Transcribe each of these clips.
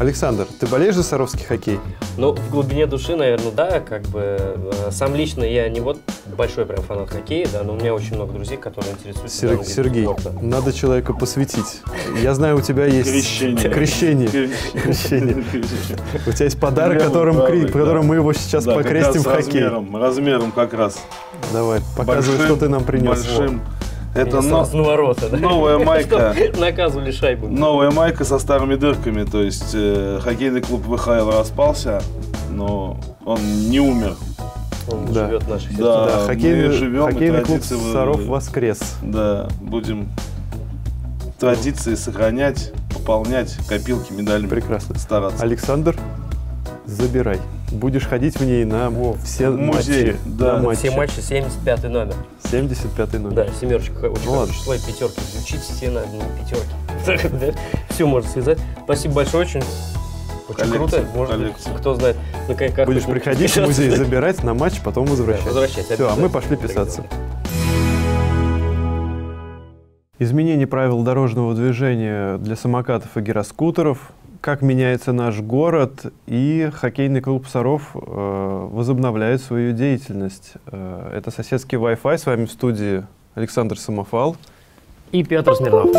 Александр, ты болеешь за саровский хоккей? Ну, в глубине души, наверное, да, как бы. э, Сам лично я не вот большой прям фанат хоккея, да, но у меня очень много друзей, которые интересуются Сер- данным Сергей, спорта. надо человека посвятить. Я знаю, у тебя есть Крещение. крещение. Крещение. У тебя есть подарок, которым, мы его сейчас покрестим в хоккей. Размером, размером как раз. Давай, показывай, что ты нам принес. Большим. Это но- на ворота, да? новая майка. Наказывали шайбу. новая майка со старыми дырками. То есть э, хоккейный клуб ВХЛ распался, но он не умер. Он Да. живет в нашей Да. Да, мы хоккейный, живем, и хоккейный клуб Саров воскрес. Да, будем традиции сохранять, пополнять, копилки медалями Прекрасно. стараться. Александр, забирай. Будешь ходить в ней на все музей, матчи. да. на Все матчи. матчи 75 номер. 75 номер. Да, семерочка очень Ну ладно. число, и пятерки. Учите все на пятерки. Все можно связать. Спасибо большое, очень, очень круто. Может быть, коллекция. кто знает, на коньках. Будешь приходить в музей, забирать на матч, потом Да, возвращать. Возвращать. Все, а мы пошли писаться. Изменение правил дорожного движения для самокатов и гироскутеров, как меняется наш город, и хоккейный клуб «Саров» э, возобновляет свою деятельность. Э, это соседский Wi-Fi. С вами в студии Александр Самофал. И Петр Смирнов.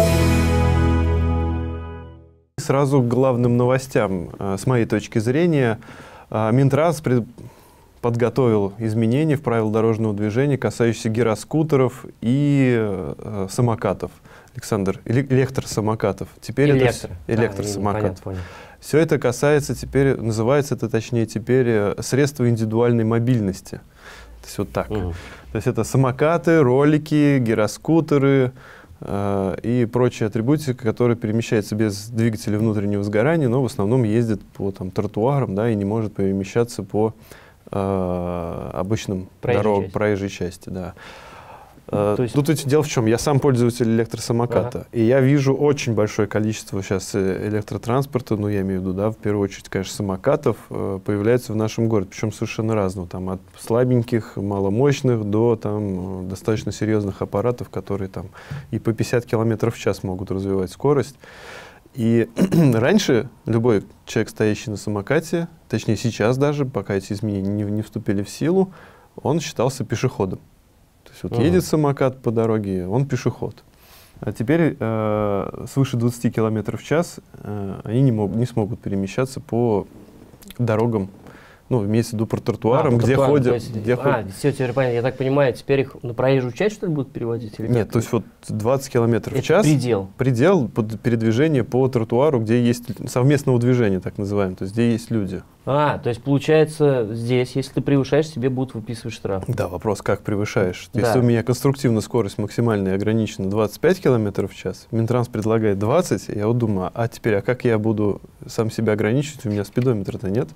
Сразу к главным новостям. Э, С моей точки зрения, э, Минтранс пред- подготовил изменения в правила дорожного движения, касающиеся гироскутеров и э, самокатов. Александр, эле- электросамокатов. Теперь это вс- Электро. А, электросамокат. понятно, понял. Все это касается теперь, называется это точнее теперь э, средства индивидуальной мобильности. То есть вот так. Мгм. То есть это самокаты, ролики, гироскутеры э, и прочие атрибутика, которые перемещаются без двигателя внутреннего сгорания, но в основном ездит по там, тротуарам да, и не может перемещаться по э, обычным Проезжей дорогам, части. проезжей части. Да. Э, То есть- Тут ведь дело в чем? Я сам пользователь электросамоката, и я вижу очень большое количество сейчас э, электротранспорта, ну, я имею в виду, да, в первую очередь, конечно, самокатов, э, появляется в нашем городе, причем совершенно разного, там, от слабеньких, маломощных до, там, достаточно серьезных аппаратов, которые, там, и по 50 километров в час могут развивать скорость. И раньше любой человек, стоящий на самокате, точнее сейчас даже, пока эти изменения не, не вступили в силу, он считался пешеходом. Есть вот Ага. едет самокат по дороге, он пешеход. А теперь э, свыше 20 километров в час э, они не, мог- не смогут перемещаться по дорогам, ну, имеется в виду по тротуарам, А, где тротуар, ходят... есть- где а, ходят- все, теперь понятно. Я так понимаю, теперь их на проезжую часть, что ли, будут переводить? или Нет, как? то есть вот 20 километров Это в час предел. предел под передвижения по тротуару, где есть совместного движения, так называемое, то есть где есть люди. А, то есть получается здесь, если ты превышаешь, тебе будут выписывать штраф. Да, вопрос, как превышаешь. Да. Если у меня конструктивная скорость максимальная ограничена 25 километров в час, Минтранс предлагает 20, я вот думаю, а теперь, а как я буду сам себя ограничивать, у меня спидометра-то нет?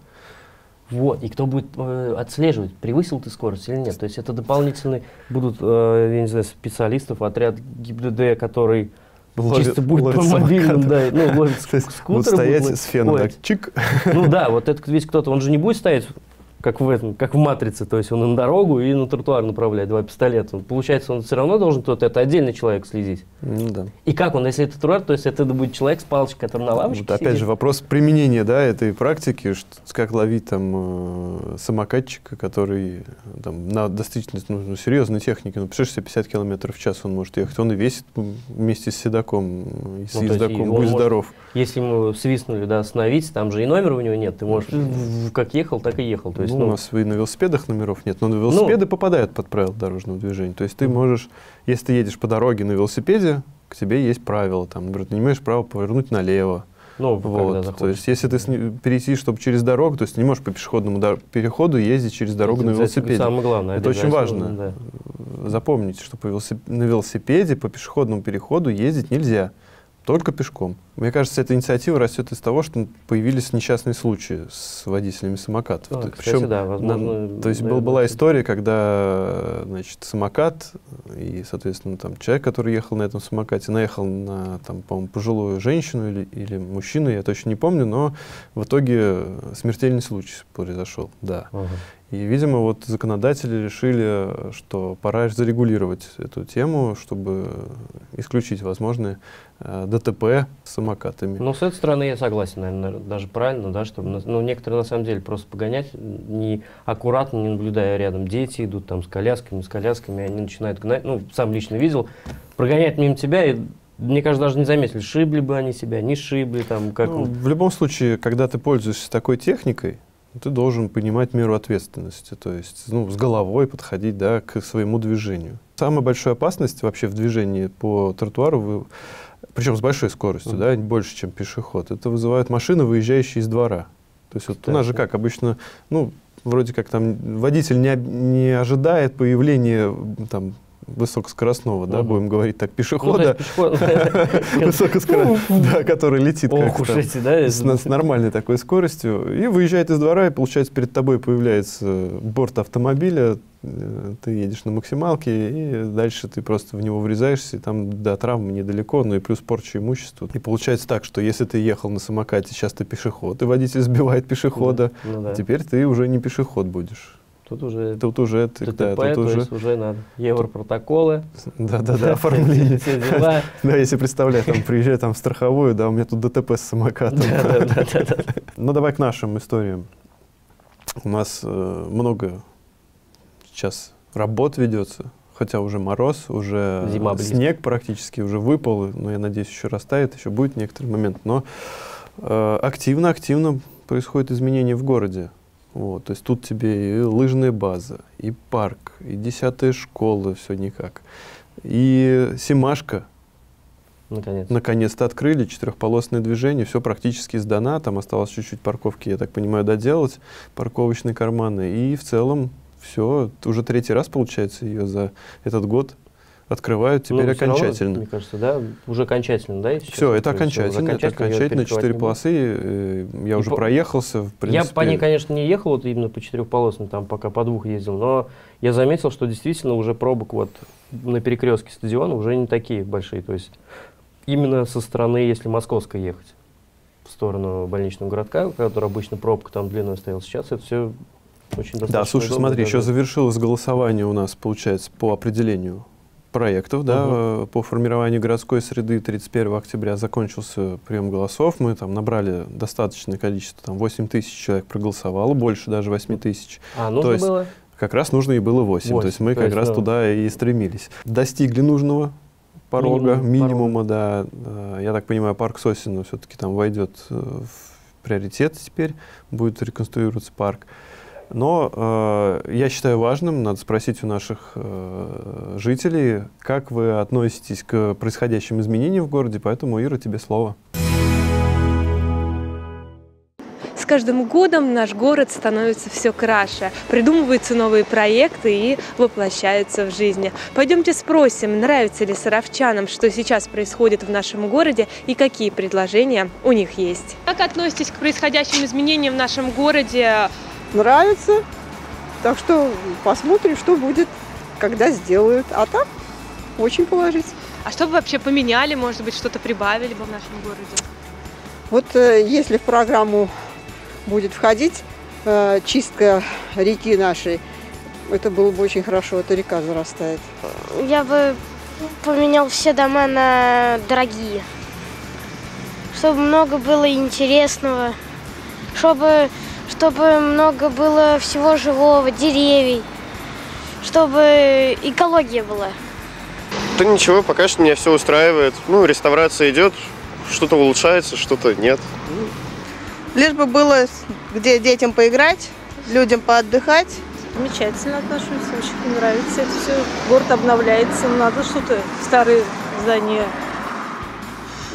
Вот, и кто будет э, отслеживать, превысил ты скорость или нет. То есть это дополнительные будут, э, я не знаю, специалистов, отряд ГИБДД, который Ловит- чисто будет ловит по мобильным, да, ну, ловит ск- будут скутеры. стоять будут с феном так, чик. Ну да, вот этот весь кто-то, он же не будет стоять как в этом, как в матрице, то есть он на дорогу и на тротуар направляет два пистолета. Получается, он все равно должен кто-то, это отдельный человек следить. Ну да. И как он, если это тротуар, то есть это будет человек с палочкой, который на лавочке Вот опять сидит? же вопрос применения да, этой практики, что, как ловить там э, самокатчика, который там, на достаточно ну, ну, серьезной технике, ну, себе, 50 километров в час он может ехать, он и весит вместе с седаком, и с Ну, ездаком, будь может- здоров. Если ему свистнули, да, остановить, там же и номер у него нет, ты можешь как ехал, так и ехал. То есть, ну, ну, у нас и на велосипедах номеров нет, но на велосипеды попадают под правила дорожного движения. То есть ты можешь, если ты едешь по дороге на велосипеде, к тебе есть правила, там, например, ты не имеешь права повернуть налево. ну, Вот. То есть если ты перейти, чтобы через дорогу, то есть ты не можешь по пешеходному переходу ездить через дорогу на Это велосипеде. Самое главное. Это очень важно. да. Запомните, что по велосип- на велосипеде по пешеходному переходу ездить нельзя, только пешком. Мне кажется, эта инициатива растет из того, что появились несчастные случаи с водителями самокатов. А, То- кстати, причем, да, возможно, ну, то есть был- наверное, была это- история, когда значит, самокат и, соответственно, там человек, который ехал на этом самокате, наехал на, там, по-моему, пожилую женщину или, или мужчину, я точно не помню, но в итоге смертельный случай произошел, да. Ага. И, видимо, вот законодатели решили, что пора зарегулировать эту тему, чтобы исключить возможные э, ДТП с самокатами. Ну, с этой стороны я согласен, наверное, даже правильно, да, чтобы, ну, некоторые на самом деле просто погонять, не аккуратно, не наблюдая рядом. Дети идут там с колясками, с колясками, они начинают гнать, ну, сам лично видел, прогоняют мимо тебя и мне кажется, даже не заметили, шибли бы они себя, не шибли там, как... Ну, в любом случае, когда ты пользуешься такой техникой, ты должен понимать меру ответственности, то есть ну, с головой подходить да, к своему движению. Самая большая опасность вообще в движении по тротуару, вы, причем с большой скоростью, mm -hmm. да, больше, чем пешеход, это вызывают машины, выезжающие из двора. То есть вот у нас же как обычно, ну, вроде как там водитель не, не ожидает появления там, высокоскоростного, да, будем говорить так, пешехода, ну, высокоскоростного, который летит с нормальной такой скоростью, и выезжает из двора, и, получается, перед тобой появляется борт автомобиля, э, ты едешь на максималке, и дальше ты просто в него врезаешься, и там до травмы недалеко, ну и плюс порча имущества. И получается так, что если ты ехал на самокате, сейчас ты пешеход, и водитель сбивает пешехода, ну теперь ты уже не пешеход будешь. Тут уже, тут уже ДТП, да, тут уже... есть уже надо европротоколы. Да-да-да, оформление. Да, если представлять, там приезжаю там в страховую, да, у меня тут ДТП с самокатом. Да-да-да. Ну, давай к нашим историям. У нас э, много сейчас работ ведется, хотя уже мороз, уже Зима снег практически уже выпал, но я надеюсь, еще растает, еще будет некоторый момент. Но активно-активно э, происходит изменение в городе. Вот, то есть тут тебе и лыжная база, и парк, и десятая школа, все никак. И Симашка. Наконец. Наконец-то открыли четырехполосное движение, все практически сдано, там осталось чуть-чуть парковки, я так понимаю, доделать, парковочные карманы. И в целом все, уже третий раз получается ее за этот год открывают теперь ну, окончательно. Равно, мне кажется, да, уже окончательно, да? Все, это окончательно, это окончательно, четыре полосы, э, я и уже по... проехался, в принципе. Я по ней, конечно, не ехал вот именно по четырехполосным, там пока по двух ездил, но я заметил, что действительно уже пробок вот на перекрестке стадиона уже не такие большие, то есть именно со стороны, если московской ехать, в сторону больничного городка, который обычно пробка там длинная стояла, сейчас это все очень Да, слушай, смотри, еще завершилось голосование у нас, получается, по определению проектов да, угу. по формированию городской среды 31 октября закончился прием голосов. Мы там набрали достаточное количество, там 8 тысяч человек проголосовало, больше даже 8 тысяч. А, нужно То есть, было? Как раз нужно и было 8. 8 то есть мы то как есть, раз да. туда и стремились. Достигли нужного порога, Минимум, минимума, порога. да. Я так понимаю, парк Сосина все-таки там войдет э, в приоритет теперь, будет реконструироваться парк. Но э, я считаю важным, надо спросить у наших э, жителей, как вы относитесь к происходящим изменениям в городе, поэтому, Ира, тебе слово. С каждым годом наш город становится все краше, придумываются новые проекты и воплощаются в жизни. Пойдемте спросим, нравится ли саровчанам, что сейчас происходит в нашем городе и какие предложения у них есть. Как относитесь к происходящим изменениям в нашем городе? Нравится. Так что посмотрим, что будет, когда сделают. А так очень положительно. А что бы вообще поменяли, может быть, что-то прибавили бы в нашем городе? Вот э, если в программу будет входить э, чистка реки нашей, это было бы очень хорошо, эта река зарастает. Я бы поменял все дома на дорогие, чтобы много было интересного, чтобы чтобы много было всего живого, деревьев, чтобы экология была. Да ничего, пока что меня все устраивает. Ну, реставрация идет, что-то улучшается, что-то нет. Лишь бы было где детям поиграть, людям поотдыхать. Замечательно отношусь, очень нравится это все. Город обновляется, надо что-то, старые здания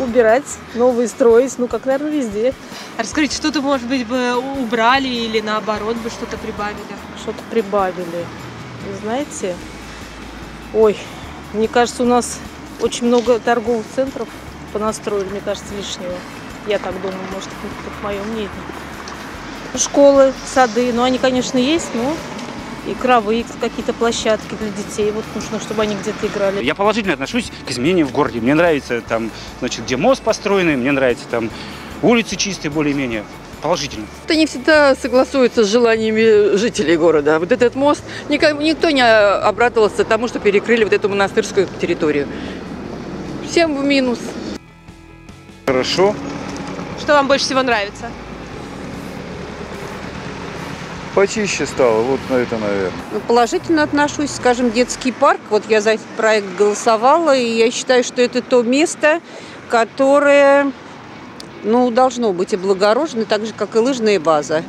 убирать, новые строить, ну, как, наверное, везде. А расскажите, что-то, может быть, бы убрали или наоборот бы что-то прибавили? Что-то прибавили. Вы знаете, ой, мне кажется, у нас очень много торговых центров понастроили, мне кажется, лишнего. Я так думаю, может, это мое мнение. Школы, сады, ну, они, конечно, есть, но игровые какие-то площадки для детей. Вот нужно, чтобы они где-то играли. Я положительно отношусь к изменениям в городе. Мне нравится там, значит, где мост построенный, мне нравится там улицы чистые более-менее. положительно. Это не всегда согласуется с желаниями жителей города. Вот этот мост, никто не обрадовался тому, что перекрыли вот эту монастырскую территорию. Всем в минус. Хорошо. Что вам больше всего нравится? Почище стало, вот на это, наверное. Ну, Положительно отношусь, скажем, детский парк. Вот я за этот проект голосовала, и я считаю, что это то место, которое ну, должно быть облагорожено, так же, как и лыжная база.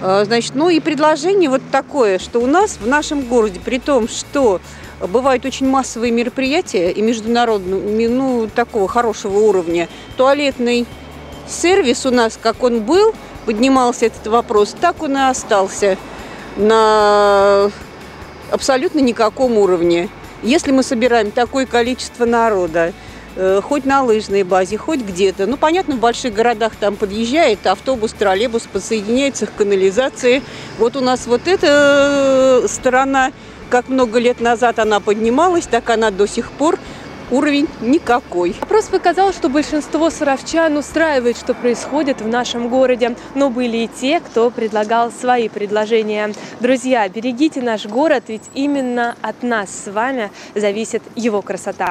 А, Значит, ну и предложение вот такое, что у нас в нашем городе, при том, что бывают очень массовые мероприятия и международные, ну, такого хорошего уровня, туалетный сервис у нас, как он был, поднимался этот вопрос, так он и остался на абсолютно никаком уровне. Если мы собираем такое количество народа, э, хоть на лыжной базе, хоть где-то, ну, понятно, в больших городах там подъезжает автобус, троллейбус, подсоединяется к канализации. Вот у нас вот эта э, сторона, как много лет назад она поднималась, так она до сих пор уровень никакой. Опрос показал, что большинство саровчан устраивает, что происходит в нашем городе. Но были и те, кто предлагал свои предложения. Друзья, берегите наш город, ведь именно от нас с вами зависит его красота.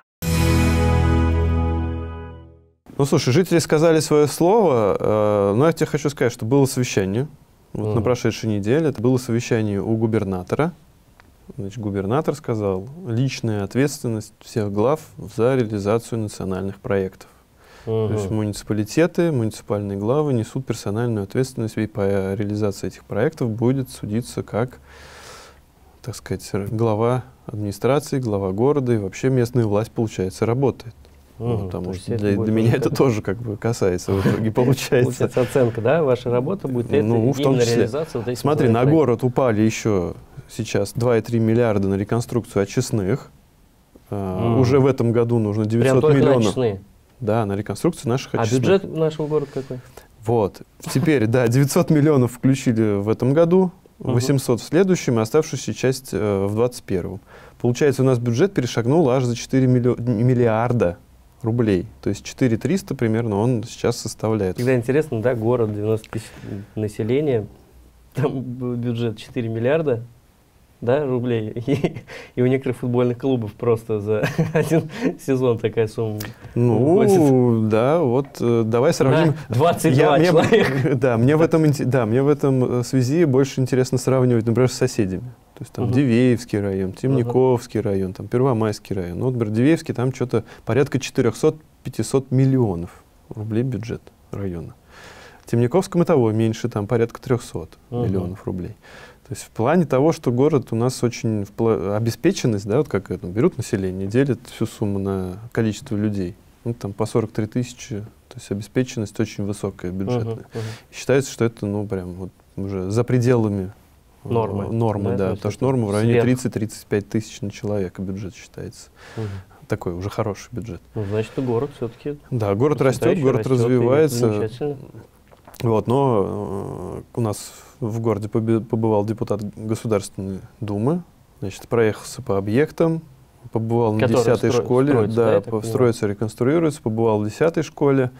Ну, слушай, жители сказали свое слово, э, но я тебе хочу сказать, что было совещание вот на Мгм. прошедшей неделе. Это было совещание у губернатора. Значит, губернатор сказал, личная ответственность всех глав за реализацию национальных проектов. То есть муниципалитеты, муниципальные главы несут персональную ответственность, и по реализации этих проектов будет судиться как, так сказать, глава администрации, глава города, и вообще местная власть, получается, работает. Ну, Мгм. потому что для, для меня это тоже как бы касается в итоге, получается. Получается оценка, да? Ваша работа будет это, Ну, в том числе. вот Смотри, на проектов. город упали еще сейчас 2,3 миллиарда на реконструкцию очистных. А, М. Уже в этом году нужно 900 Прям на миллионов. очистные? Да, на реконструкцию наших А очистных. бюджет нашего города какой? Вот. Теперь, да, 900 миллионов включили в этом году, Мгм. 800 в следующем, и оставшуюся часть э, в 2021. Получается, у нас бюджет перешагнул аж за 4 миллио- миллиарда рублей. То есть 4 300 примерно он сейчас составляет. Всегда интересно, да, город, 90 тысяч населения, там бюджет 4 миллиарда, да, рублей, и, и у некоторых футбольных клубов просто за один сезон такая сумма. уходит. Ну, да, вот э, давай сравним. Да, 22 мне, человека. Да, мне в этом, да, мне в этом э, связи больше интересно сравнивать, например, с соседями. То есть там Мгм. Дивеевский район, Темниковский район, там Первомайский район. Ну, вот, например, Дивеевский там что-то порядка 400-500 миллионов рублей бюджет района. В Темниковском и того меньше, там порядка 300 Мгм. миллионов рублей. То есть в плане того, что город у нас очень в пла- обеспеченность, да, вот как это, берут население, делят всю сумму на количество людей, ну там по 43 тысячи, то есть обеспеченность очень высокая, бюджетная. Мгм, мгм. И считается, что это, ну, прям вот уже за пределами Нормы, нормы, да, то да, есть потому что норма в районе сверх. 30-35 тысяч на человека бюджет считается. Мгм. Такой уже хороший бюджет. Ну, значит, и город все-таки. Да, город растет, город развивается. Замечательно. Вот, но э, у нас в городе побывал депутат Государственной Думы, значит, проехался по объектам, побывал на Которые 10 стро- школе, строятся, да, да, по- строится, реконструируется, побывал в 10 школе,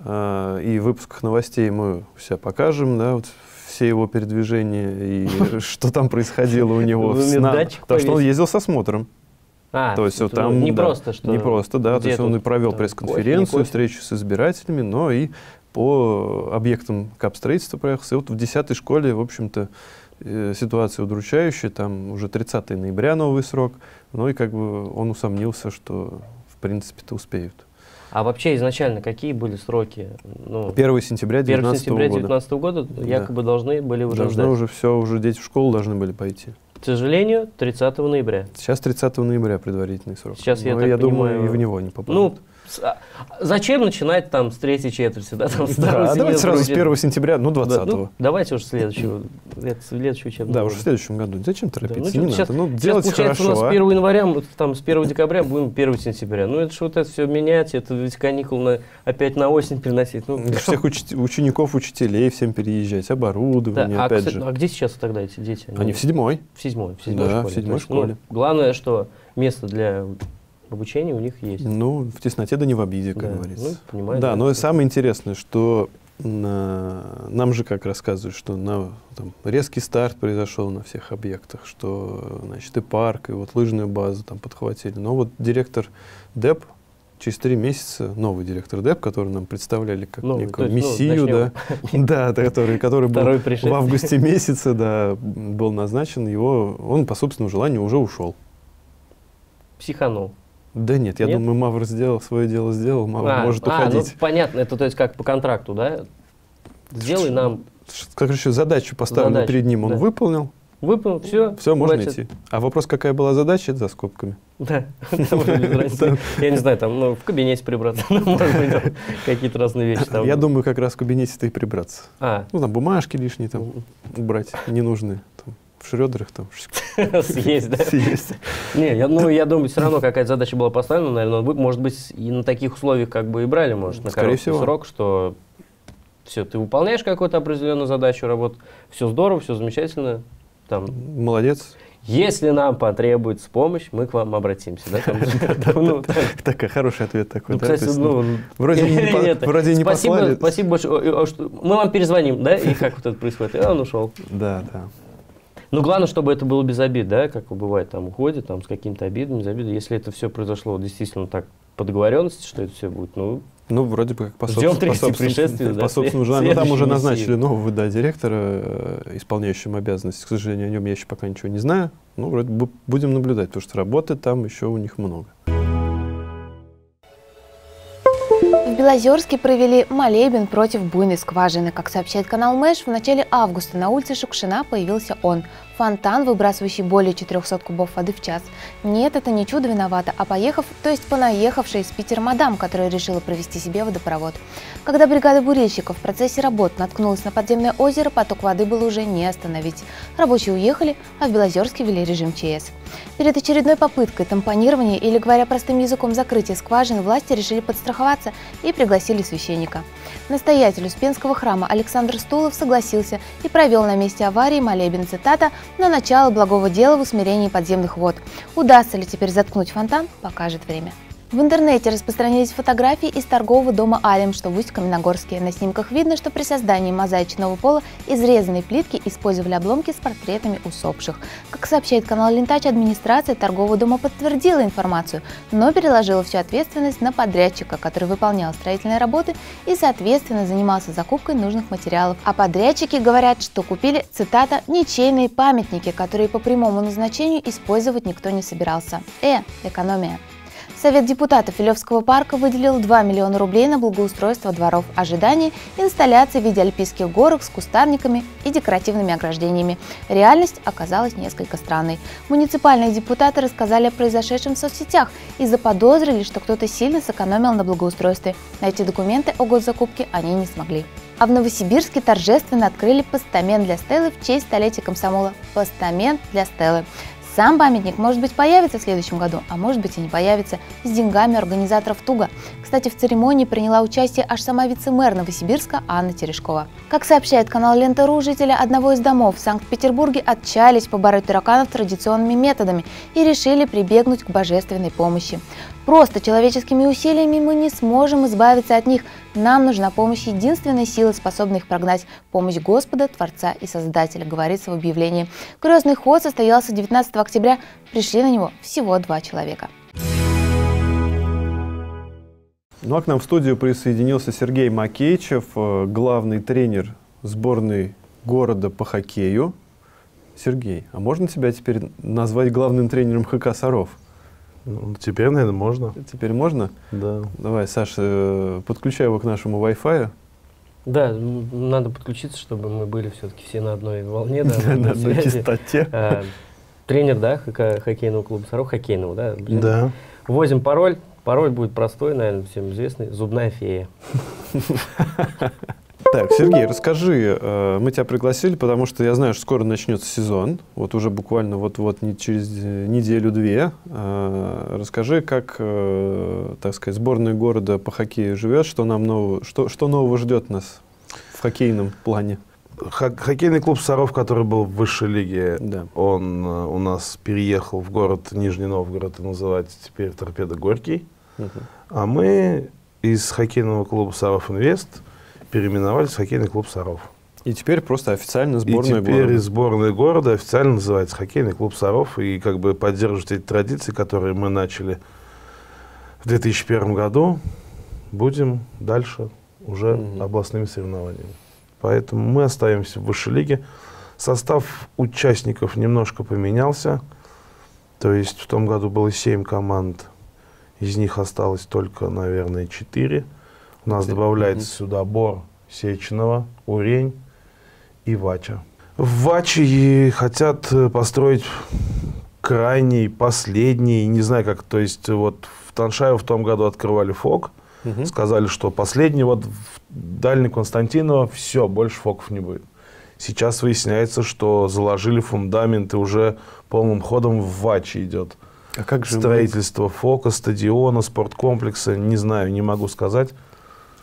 э, и в выпусках новостей мы все покажем, да, вот все его передвижения и что там происходило у него Потому что он ездил со смотром. А, То есть вот ну, там не да, просто, что не просто, да, то есть он и провел пресс-конференцию, встречу с избирателями, но и по объектам капстроительства проехался. И вот в 10 школе, в общем-то, э, ситуация удручающая, там уже 30 ноября новый срок, ну и как бы он усомнился, что в принципе-то успеют. А вообще изначально какие были сроки? Ну, 1 сентября 1 2019 сентября года. 2019 года Да. якобы должны были уже Должны сдать. уже все, уже дети в школу должны были пойти. К сожалению, 30 ноября. Сейчас 30 ноября предварительный срок. Сейчас, я Но так я думаю, понимаю, и в него не попадут. Ну, зачем начинать там с третьей четверти, да, там, с Да, а давайте сразу с учебы? 1 сентября, ну, Да, 20 ну, давайте уже следующего, следующего учебного Да, уже в следующем году. Зачем торопиться? Да, ну, не сейчас- надо. Ну, сейчас делайте получается, хорошо. у нас а? 1 января, мы там с 1 декабря будем 1 сентября. Ну, это же вот это все менять, это ведь каникул на, опять на осень переносить. Ну, Да Всех учи- учеников, учителей всем переезжать, Да, оборудование, а, опять кстати, же. а где сейчас тогда эти дети? Они в седьмой. В седьмой, в седьмой Да, школе. в седьмой ну, школе. главное, что место для обучения у них есть. Ну, в тесноте да не в обиде, как Да, говорится. ну, понимаю, да, да, но и самое интересное, что на, нам же как рассказывают, что на, там, резкий старт произошел на всех объектах, что значит, и парк, и вот лыжную базу там подхватили. Но вот директор ДЭП через три месяца, новый директор ДЭП, который нам представляли как Новый, некую есть, ну, мессию, начнем. да, да, который, который был в августе месяце, да, был назначен, его, он по собственному желанию уже ушел. Психанул. Да нет, я Нет? думаю, Мавр сделал, свое дело сделал, Мавр А, может а, уходить. ну, понятно, это то есть как по контракту, да? Сделай нам, Как еще задачу поставленную Задачу, перед ним он да. выполнил, выполнил, все. все, можно идти. А вопрос, какая была задача, это за скобками. Да. Я не знаю, там, ну, в кабинете прибраться, ну, какие-то разные вещи. Я думаю, как раз в кабинете-то и прибраться. А, Ну, там бумажки лишние там убрать, ненужные. В шредерах там. съесть, да? Съесть. Не, я, ну, я думаю, все равно какая-то задача была поставлена, наверное, вы, может быть, и на таких условиях как бы и брали, может, на Скорее короткий всего. срок, что все, ты выполняешь какую-то определенную задачу, работу, все здорово, все замечательно, там, Молодец. если нам потребуется помощь, мы к вам обратимся, да? там, ну, так. Такой хороший ответ такой. Ну, кстати, есть, ну, вроде не по- это, вроде не спасибо, послали. Спасибо большое. Мы вам перезвоним, да? И как вот это происходит? И он ушел. Да, да. Ну, главное, чтобы это было без обид, да, как бывает, там уходит, там с какими-то обидами, без. Если это все произошло действительно так по договоренности, что это все будет, ну, Ну, вроде бы как по, Ждем по, собственному- да, по собственному желанию. Ну, там уже назначили нового да, директора, э, исполняющим обязанности. К сожалению, о нем я еще пока ничего не знаю. Ну, вроде бы будем наблюдать, потому что работы там еще у них много. Белозерске провели молебен против буйной скважины. Как сообщает канал Мэш, в начале августа на улице Шукшина появился он. Фонтан, выбрасывающий более 400 кубов воды в час. Нет, это не чудо виновато, а поехав, то есть понаехавшая из Питера мадам, которая решила провести себе водопровод. Когда бригада бурильщиков в процессе работ наткнулась на подземное озеро, поток воды было уже не остановить. Рабочие уехали, а в Белозерске ввели режим ЧС. Перед очередной попыткой тампонирования или, говоря простым языком, закрытия скважин, власти решили подстраховаться и пригласили священника. Настоятель Успенского храма Александр Стулов согласился и провел на месте аварии молебен, цитата, «на начало благого дела в усмирении подземных вод». Удастся ли теперь заткнуть фонтан, покажет время. В интернете распространились фотографии из торгового дома «Алем», что в Усть-Каменогорске. На снимках видно, что при создании мозаичного пола изрезанной плитки использовали обломки с портретами усопших. Как сообщает канал Лентач, администрация торгового дома подтвердила информацию, но переложила всю ответственность на подрядчика, который выполнял строительные работы и, соответственно, занимался закупкой нужных материалов. А подрядчики говорят, что купили, цитата, «ничейные памятники, которые по прямому назначению использовать никто не собирался». Э, экономия. Совет депутатов Филевского парка выделил 2 миллиона рублей на благоустройство дворов ожидания, инсталляции в виде альпийских горок с кустарниками и декоративными ограждениями. Реальность оказалась несколько странной. Муниципальные депутаты рассказали о произошедшем в соцсетях и заподозрили, что кто-то сильно сэкономил на благоустройстве. Найти документы о госзакупке они не смогли. А в Новосибирске торжественно открыли постамент для Стеллы в честь столетия комсомола. Постамент для Стеллы. Сам памятник, может быть, появится в следующем году, а может быть и не появится. С деньгами организаторов туго. Кстати, в церемонии приняла участие аж сама вице-мэр Новосибирска Анна Терешкова. Как сообщает канал Лента.ру, жители одного из домов в Санкт-Петербурге отчаялись побороть тараканов традиционными методами и решили прибегнуть к божественной помощи. Просто человеческими усилиями мы не сможем избавиться от них. Нам нужна помощь единственной силы, способной их прогнать. Помощь Господа, Творца и Создателя, говорится в объявлении. Крестный ход состоялся 19 октября. Пришли на него всего два человека. Ну а к нам в студию присоединился Сергей Макеичев, э, главный тренер сборной города по хоккею. Сергей, а можно тебя теперь назвать главным тренером ХК «Саров»? Ну, теперь, наверное, можно. Теперь можно? Да. Давай, Саша, э, подключай его к нашему Wi-Fi. Да, надо подключиться, чтобы мы были все-таки все на одной волне, да, на одной частоте. Тренер, да, ХК хоккейного клуба Саров, хоккейного, да? Блин. Да. Вводим пароль. Пароль будет простой, наверное, всем известный. Зубная фея. Так, Сергей, расскажи, э, мы тебя пригласили, потому что я знаю, что скоро начнется сезон, вот уже буквально вот-вот не через э, неделю-две. Э, Расскажи, как, так сказать, сборная города по хоккею живет, что нам нового, что, что нового ждет нас в хоккейном плане? Хок- Хоккейный клуб «Саров», который был в высшей лиге, Да. он э, у нас переехал в город Нижний Новгород и называется теперь «Торпедо Горький». Мгм. А мы из хоккейного клуба «Саров Инвест» переименовались в хоккейный клуб «Саров». И теперь просто официально сборная и теперь города. сборная города официально называется хоккейный клуб «Саров». И как бы поддерживать эти традиции, которые мы начали в 2001 году, будем дальше уже mm-hmm. областными соревнованиями. Поэтому мы остаемся в высшей лиге. Состав участников немножко поменялся. То есть в том году было 7 команд, из них осталось только, наверное, 4. У нас добавляется mm-hmm. сюда Бор, Сеченова, Урень и Вача. В Ваче хотят построить крайний, последний, не знаю как, то есть вот в Таншаево в том году открывали ФОК, угу. сказали, что последний вот в Дальний Константинова, все, больше ФОКов не будет. Сейчас выясняется, что заложили фундамент и уже полным ходом в Ваче идет. А как же Строительство мы? ФОКа, стадиона, спорткомплекса, не знаю, не могу сказать.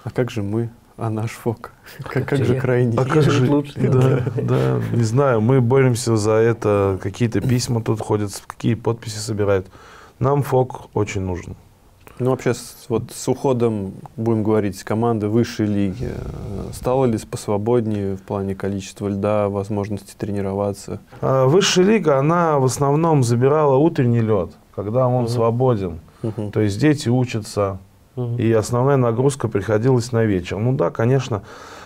А как же мы? А наш ФОК? Как, как же крайний? А как же лучше? Да, да, не знаю. Мы боремся за это. Какие-то письма тут ходят, какие подписи собирают. Нам ФОК очень нужен. Ну, вообще, с, вот с уходом, будем говорить, команды высшей лиги, э, стало ли посвободнее в плане количества льда, возможности тренироваться? А, высшая лига, она в основном забирала утренний лед, когда он угу. свободен. Угу. То есть дети учатся, угу. и основная нагрузка приходилась на вечер. Ну да, конечно,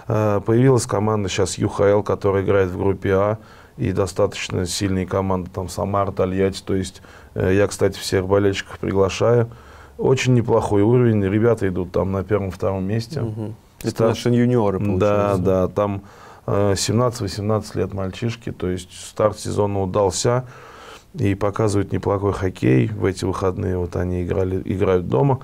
э, появилась команда сейчас ЮХЛ, которая играет в группе А, и достаточно сильные команды, там Самар, Тольятти. То есть э, я, кстати, всех болельщиков приглашаю. Очень неплохой уровень. Ребята идут там на первом-втором месте. Угу. Это Стар... наши юниоры, получается. Да, да. Там 17-18 э, лет мальчишки. То есть старт сезона удался. И показывают неплохой хоккей. В эти выходные вот они играли, играют дома.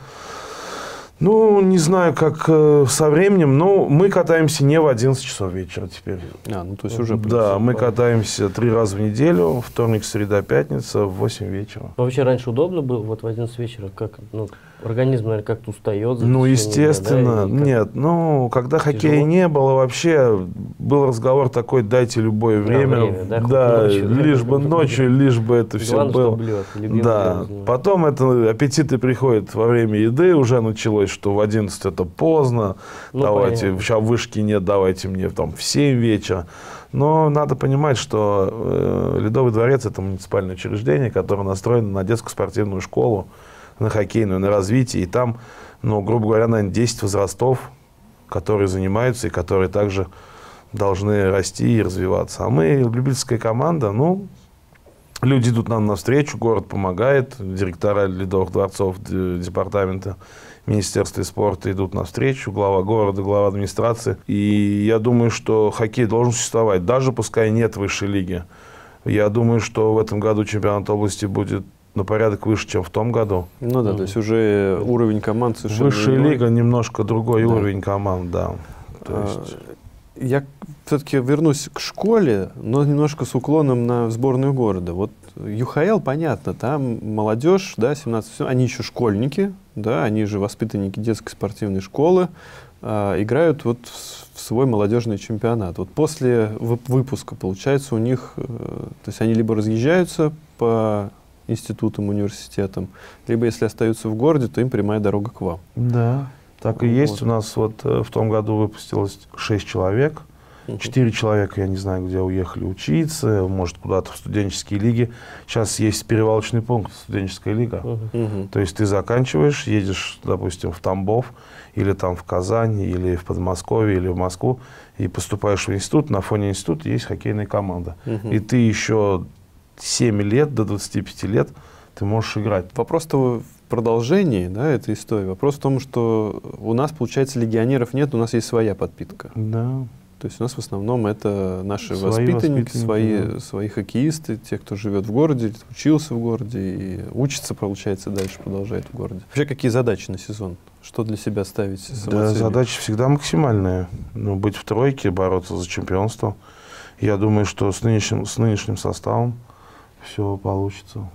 Ну, не знаю, как э, со временем, но мы катаемся не в 11 часов вечера теперь. А, ну то есть уже... Да, мы катаемся три раза в неделю, вторник, среда, пятница в 8 вечера. А вообще раньше удобно было вот в 11 вечера? Как, ну, организм, наверное, как-то устает. Ну, естественно. Да, нет, ну, когда тяжело? хоккея не было, вообще был разговор такой, дайте любое время. Да, время, да, да ночью, лишь да, бы ночью, лишь бы это все было. Лед, да. Лед, Потом это аппетиты приходят во время еды, уже началось, что в 11 это поздно, ну, давайте, понятно. сейчас вышки нет, давайте мне там в 7 вечера. Но надо понимать, что э, Ледовый дворец – это муниципальное учреждение, которое настроено на детскую спортивную школу на хоккейную, на развитие. И там, ну, грубо говоря, наверное, 10 возрастов, которые занимаются и которые также должны расти и развиваться. А мы любительская команда, ну, люди идут нам навстречу, город помогает, директора ледовых дворцов департамента Министерства спорта идут навстречу, глава города, глава администрации. И я думаю, что хоккей должен существовать, даже пускай нет высшей лиги. Я думаю, что в этом году чемпионат области будет на порядок выше, чем в том году. Ну да, mm. то есть уже уровень команд совершенно Высшая иной. лига немножко другой да. уровень команд, да. То а, есть... Я все-таки вернусь к школе, но немножко с уклоном на сборную города. Вот ЮХЛ, понятно, там молодежь, да, 17, они еще школьники, да, они же воспитанники детской спортивной школы, э, играют вот в свой молодежный чемпионат. Вот после выпуска, получается, у них, э, то есть они либо разъезжаются по институтам, университетам, либо если остаются в городе, то им прямая дорога к вам. Да, так и вот. есть. У нас вот э, в том году выпустилось 6 человек. Четыре человека, я не знаю, где уехали учиться, может, куда-то в студенческие лиги. Сейчас есть перевалочный пункт, студенческая лига. Uh-huh. То есть ты заканчиваешь, едешь, допустим, в Тамбов, или там в Казань, или в Подмосковье, или в Москву, и поступаешь в институт. На фоне института есть хоккейная команда. Uh-huh. И ты еще 7 лет, до 25 лет ты можешь играть. Вопрос-то в продолжении да, этой истории. Вопрос в том, что у нас, получается, легионеров нет, у нас есть своя подпитка. Да. То есть у нас в основном это наши свои воспитанники, воспитанники свои, да. свои хоккеисты, те, кто живет в городе, учился в городе и учится, получается, дальше продолжает в городе. Вообще, какие задачи на сезон? Что для себя ставить? Да, задача всегда максимальная. Ну, быть в тройке, бороться за чемпионство. Я думаю, что с нынешним, с нынешним составом все получится.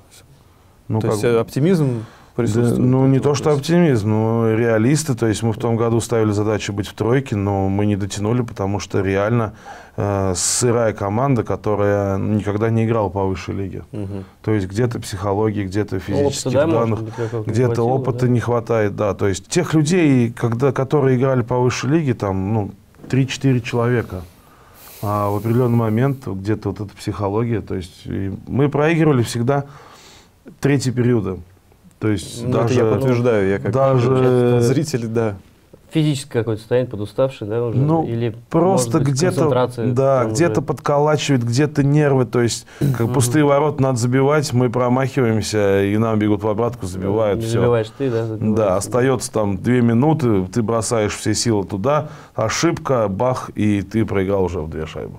Ну, То есть э, оптимизм присутствует? Да, ну, не то, что оптимизм, но реалисты. То есть мы в том году ставили задачу быть в тройке, но мы не дотянули, потому что реально э, сырая команда, которая никогда не играла по высшей лиге. Угу. То есть где-то психологии, где-то физических опыта, данных, где-то хватило, опыта да? не хватает. Да. То есть тех людей, когда, которые играли по высшей лиге, там, ну, 3-4 человека. А в определенный момент где-то вот эта психология, то есть мы проигрывали всегда третий периода. То есть ну, даже... Это я подтверждаю, я как даже зритель, да физически какое-то состояние, подуставший, да, уже? Ну, Или, просто где-то, да, где-то подколачивает, где-то нервы, то есть, как пустые ворот надо забивать, мы промахиваемся, и нам бегут в обратку, забивают, Не все. забиваешь ты, да? Забиваешь. Да, остается там две минуты, ты бросаешь все силы туда, ошибка, бах, и ты проиграл уже в две шайбы.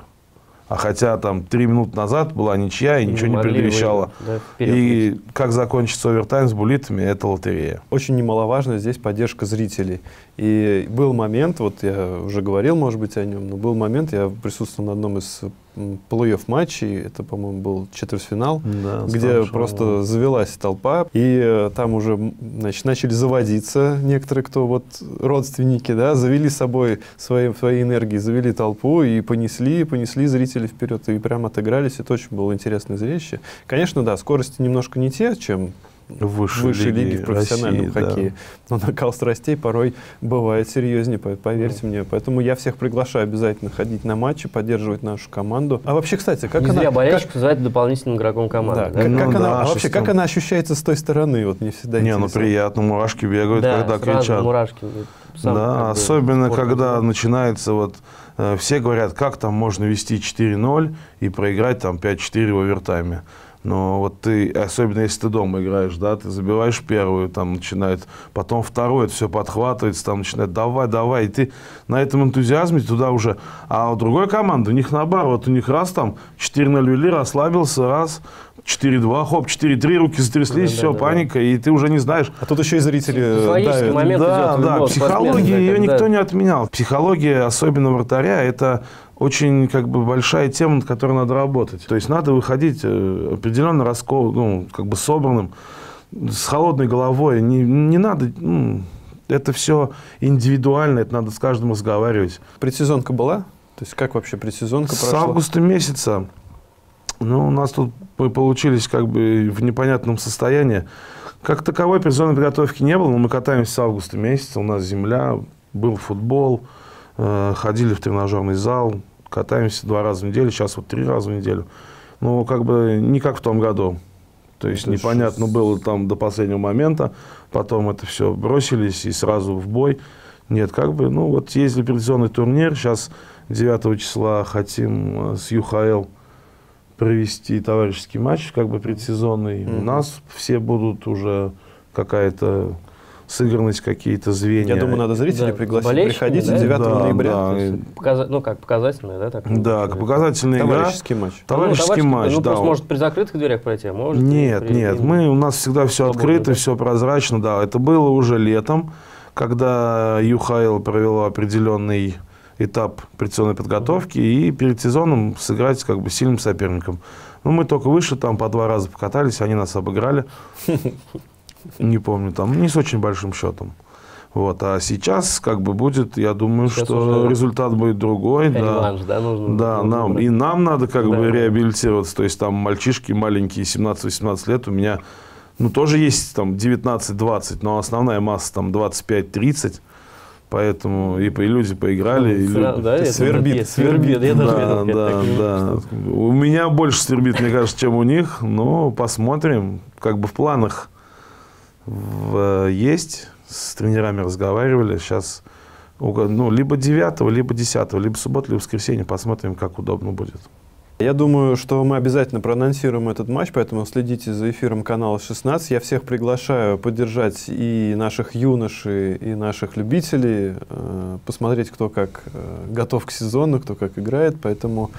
А хотя там три минуты назад была ничья и ничего не, не предвещало. да, и как закончится овертайм с булитами, это лотерея. Очень немаловажно здесь поддержка зрителей. И был момент, вот я уже говорил, может быть, о нем, но был момент, я присутствовал на одном из плей-офф матчей, это, по-моему, был четвертьфинал, да, где просто завелась толпа, и э, там уже значит, начали заводиться некоторые, кто вот родственники, да, завели с собой свои, свои энергии, завели толпу и понесли, понесли зрителей вперед, и прям отыгрались, это очень было интересное зрелище. Конечно, да, скорости немножко не те, чем высшей, высшей лиги, лиги в профессиональном России, хоккее. Да. Но накал страстей порой бывает серьезнее, поверьте да. мне. Поэтому я всех приглашаю обязательно ходить на матчи, поддерживать нашу команду. А вообще, кстати, как Не она... зря болельщик как... называют дополнительным игроком команды. Да, да? Как, ну, как да, она, а вообще, как она ощущается с той стороны? Вот мне всегда Не, ну приятно, мурашки бегают, да, когда кричат. мурашки. Сам, да, особенно когда да. начинается вот э, все говорят, как там можно вести 4-0 и проиграть там 5-4 в овертайме. Но вот ты, особенно если ты дома играешь, да, ты забиваешь первую, там начинает, потом вторую, это все подхватывается, там начинает давай, давай, и ты на этом энтузиазме туда уже. А у другой команды, у них наоборот, у них раз там 4-0 вели, расслабился, раз, 4-2, хоп, 4-3, руки затряслись, да, все, да, паника, да. и ты уже не знаешь. А тут еще и зрители давят. момент Да, идет, да, психология, ее никто да. не отменял. Психология, особенно вратаря, это очень как бы большая тема, над которой надо работать. То есть надо выходить э, определенно раскол, ну, как бы собранным, с холодной головой. Не, не надо... Ну, это все индивидуально, это надо с каждым разговаривать. Предсезонка была? То есть как вообще предсезонка прошла? С августа месяца. Ну, у нас тут мы получились как бы в непонятном состоянии. Как таковой предсезонной подготовки не было, но мы катаемся с августа месяца. У нас земля, был футбол, э, ходили в тренажерный зал, катаемся два раза в неделю, сейчас вот три раза в неделю. Ну, как бы не как в том году. То есть это непонятно шесть... было там до последнего момента, потом это все бросились и сразу в бой. Нет, как бы, ну вот есть репетиционный турнир, сейчас 9 числа хотим э, с ЮХЛ провести товарищеский матч, как бы предсезонный. Mm-hmm. У нас все будут уже какая-то сыгранность какие-то звенья. Я думаю, надо зрителей да, пригласить, приходите да? 9 да, ноября. Да. Показа... Ну, как показательная, да? Так, да, как показательная Товарищеский игра. матч. Товарищеский ну, матч, ну, да. Просто может при закрытых дверях пройти, а может... Нет, при... нет, мы, у нас всегда все Свободно, открыто, да? все прозрачно, да. Это было уже летом, когда ЮХЛ провела определенный этап операционной подготовки и перед сезоном сыграть как бы сильным соперником. Ну, мы только вышли, там по два раза покатались, они нас обыграли. Не помню, там не с очень большим счетом. Вот, а сейчас как бы будет, я думаю, сейчас что результат будет другой. Реванш, да, нужно. Да, нам, и нам надо как да. бы реабилитироваться. То есть там мальчишки маленькие, 17-18 лет, у меня, ну, тоже есть там 19-20, но основная масса там 25-30. Поэтому и, и люди поиграли. Ну, и люди... Да, это свербит, свербит. Я да, да, да. У меня больше свербит, мне кажется, чем у них. Но посмотрим. Как бы в планах в, есть, с тренерами разговаривали, сейчас ну, либо 9, либо 10, либо суббота, либо воскресенье, посмотрим, как удобно будет. Я думаю, что мы обязательно проанонсируем этот матч, поэтому следите за эфиром канала 16. Я всех приглашаю поддержать и наших юношей, и наших любителей, э, посмотреть, кто как э, готов к сезону, кто как играет. Поэтому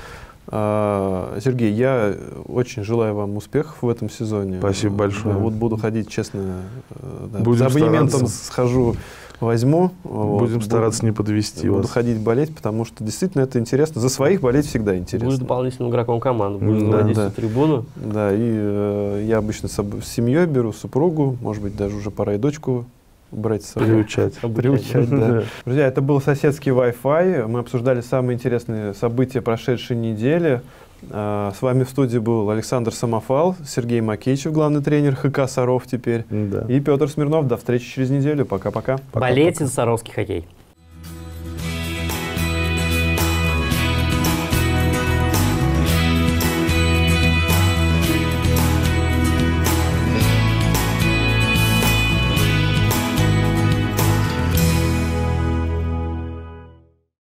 Сергей, я очень желаю вам успехов в этом сезоне. Спасибо большое. Да, вот буду ходить, честно, э, да, Будем за абонементом стараться. схожу, возьму. Будем вот, стараться буду, не подвести буду вас. ходить болеть, потому что действительно это интересно. За своих болеть всегда интересно. Будешь дополнительным игроком команды, будешь да, да. трибуну. Да, и э, я обычно с, с семьей беру супругу, может быть, даже уже пора и дочку брать с собой. Приучать. Приучать, да. Друзья, это был соседский Wi-Fi. Мы обсуждали самые интересные события прошедшей недели. А, с вами в студии был Александр Самофал, Сергей Макейчев, главный тренер ХК «Саров» теперь, да. и Петр Смирнов. До встречи через неделю. Пока-пока. Болейте за саровский хоккей.